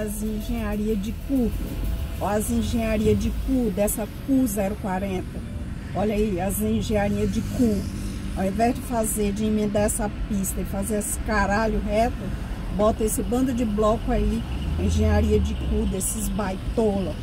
as engenharia de cu. Ó, as engenharia de cu dessa cu 040. Olha aí, as engenharia de cu. Ao invés de fazer, de emendar essa pista e fazer esse caralho reto, bota esse bando de bloco aí, engenharia de cu desses baitola.